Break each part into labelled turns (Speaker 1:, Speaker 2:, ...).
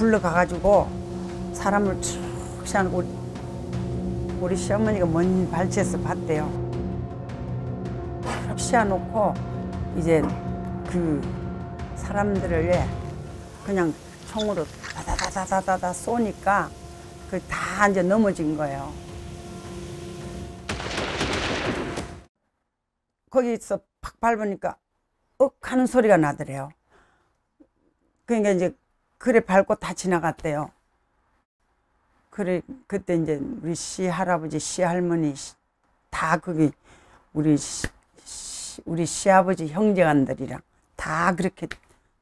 Speaker 1: 불러가가지고 사람을 쭉 시하고 우리, 우리 시어머니가 먼 발치에서 봤대요. 쭉 시어놓고 이제 그 사람들을 그냥 총으로 다다다다다다 쏘니까 그 다 이제 넘어진 거예요. 거기서 팍 밟으니까 억 하는 소리가 나더래요. 그러니까 이제 그래 밟고 다 지나갔대요. 그래 그때 이제 우리 시 할아버지 시 할머니 다 거기 우리 시, 시, 우리 시아버지 형제간들이랑 다 그렇게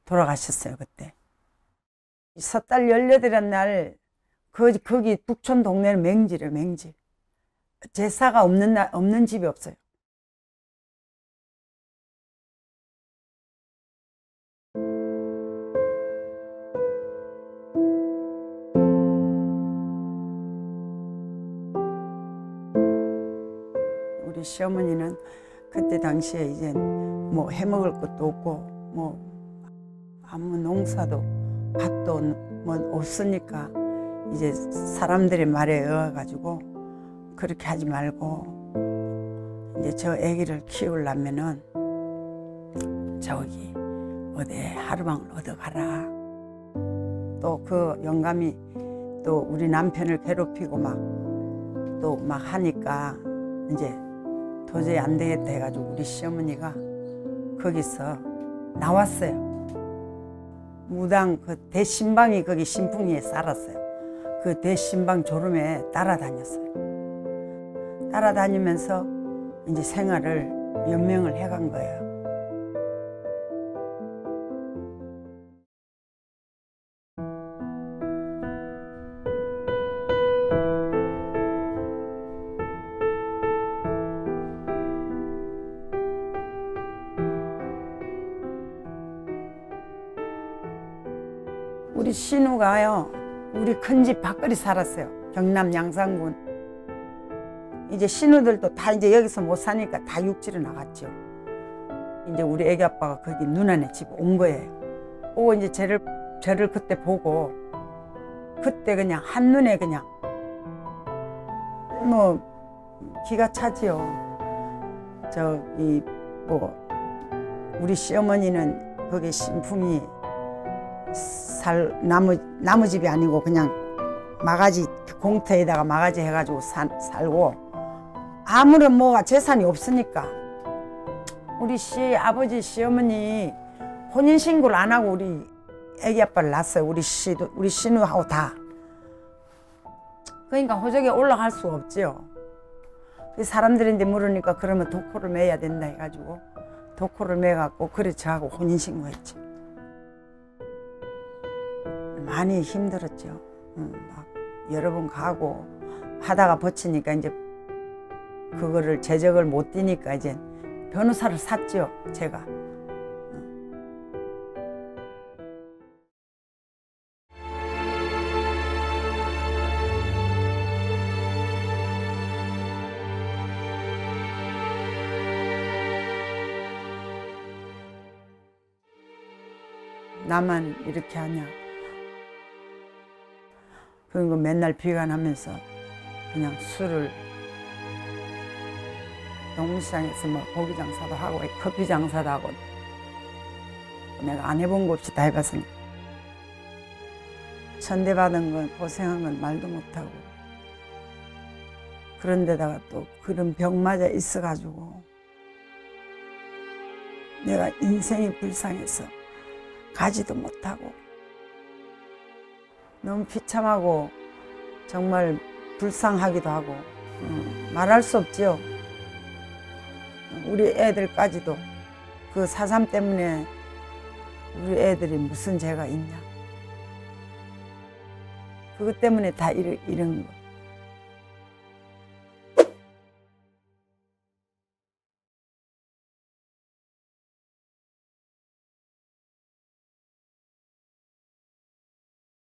Speaker 1: 돌아가셨어요 그때. 섣달 열여덟 날 그, 거기 북촌 동네는 맹지래 맹지. 제사가 없는 날 없는 집이 없어요. 시어머니는 그때 당시에 이제 뭐 해먹을 것도 없고 뭐 아무 농사도 밭도 뭐 없으니까 이제 사람들의 말에 의해가지고 그렇게 하지 말고 이제 저 아기를 키우려면은 저기 어디 하루방을 얻어가라. 또 그 영감이 또 우리 남편을 괴롭히고 막 또막 하니까 이제 도저히 안 되겠다 해가지고 우리 시어머니가 거기서 나왔어요. 무당 그 대신방이 거기 신풍리에 살았어요. 그 대신방 졸음에 따라다녔어요. 따라다니면서 이제 생활을 연명을 해간 거예요. 우리 신우가요, 우리 큰 집 밖거리 살았어요. 경남 양산군. 이제 신우들도 다 이제 여기서 못 사니까 다 육지로 나갔죠. 이제 우리 애기 아빠가 거기 누나네 집 온 거예요. 오고 이제 쟤를, 쟤를 그때 보고, 그때 그냥 한눈에 그냥, 뭐, 기가 차지요. 저기, 뭐, 우리 시어머니는 거기 신풍이 살 나무 나무 집이 아니고 그냥 마가지 공터에다가 마가지 해가지고 산, 살고 아무런 뭐가 재산이 없으니까 우리 시 아버지 시어머니 혼인 신고를 안 하고 우리 애기 아빠를 낳았어요. 우리 시도 우리 신우하고 다. 그러니까 호적에 올라갈 수 없지요. 사람들인데 물으니까 그러면 도코를 매야 된다 해가지고 도코를 매갖고 그래 저하고 혼인 신고했지. 많이 힘들었죠. 음, 막 여러 번 가고 하다가 버치니까 이제 그거를 제적을 못 뛰니까 이제 변호사를 샀죠. 제가. 나만 이렇게 하냐. 그리고 맨날 비관하면서 그냥 술을 동시장에서 뭐 고기 장사도 하고 커피 장사도 하고 내가 안 해본 거 없이 다 해봤으니까. 천대받은 건 고생한 건 말도 못하고. 그런데다가 또 그런 병 맞아 있어가지고 내가 인생이 불쌍해서 가지도 못하고 너무 비참하고 정말 불쌍하기도 하고 음, 말할 수 없지요. 우리 애들까지도 그 사삼 때문에 우리 애들이 무슨 죄가 있냐. 그것 때문에 다 이런 거.